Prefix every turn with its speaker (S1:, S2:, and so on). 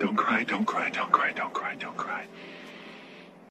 S1: Don't cry, don't cry, don't cry, don't cry, don't cry.